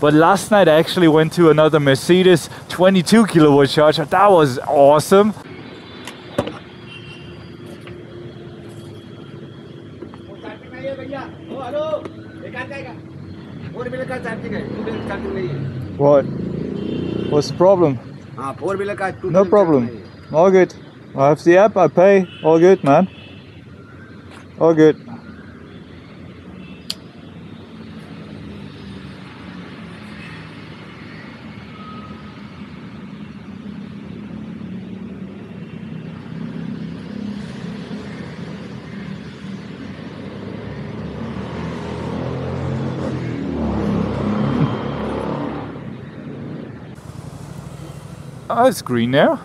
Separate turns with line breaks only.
But last night I actually went to another Mercedes 22 kilowatt charger. That was awesome. What? What's the problem? No problem. All good. I have the app, I pay. All good, man. All good. Oh, it's green now.